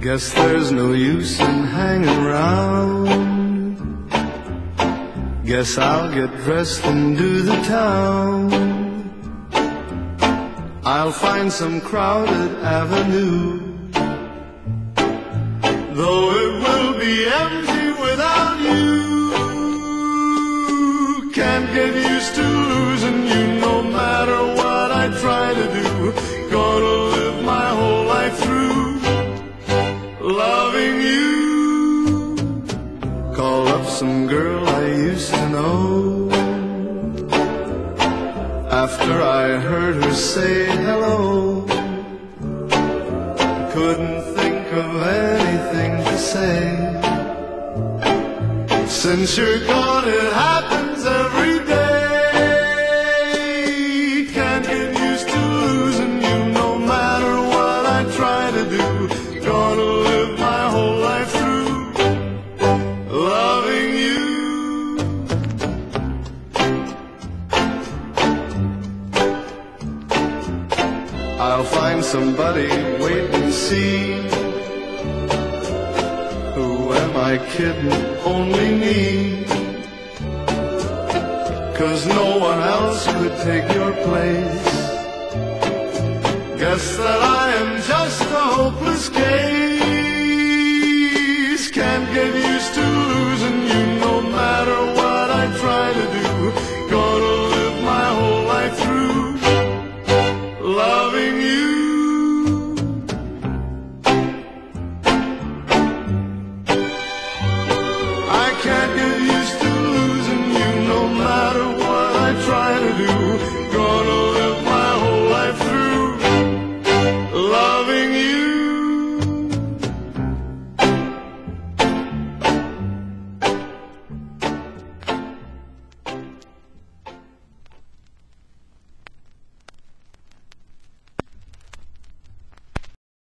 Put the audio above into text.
Guess there's no use in hanging around. Guess I'll get dressed and do the town. I'll find some crowded avenue. Though it will be empty without you. Can't get used to losing you no matter what I try to do. Some girl I used to know. After I heard her say hello, couldn't think of anything to say. Since you're gone, it happens every day. Can't get used to losing you no matter what I try to do. Gonna I'll find somebody, wait and see. Who am I kidding? Only me. Cause no one else could take your place. Guess that I am just a hopeless case. Can't get used to my